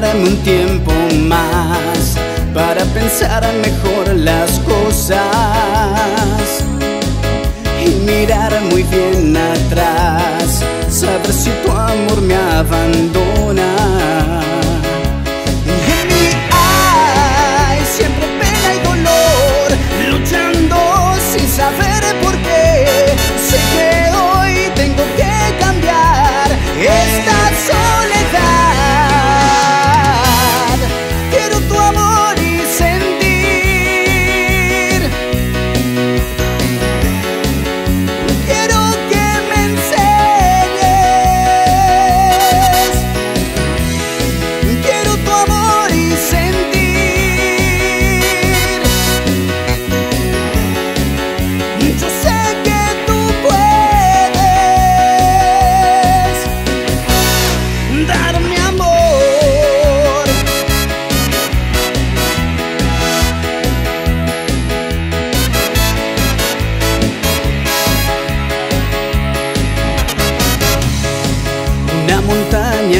darme un tiempo más para pensar mejor las cosas y mirar muy bien atrás, saber si tu amor me abandona.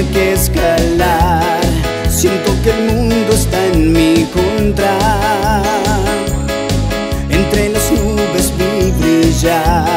que escalar. Siento que el mundo está en mi contra. Entre las nubes vi brillar.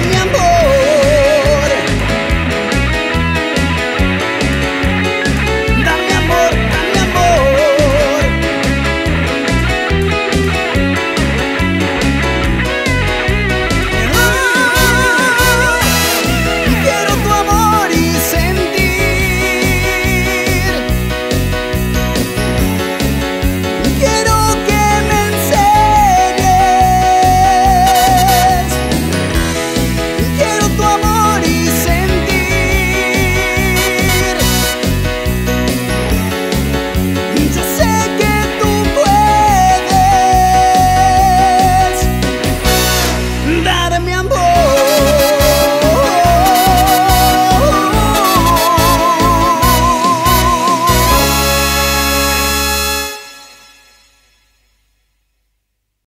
Damian Boy.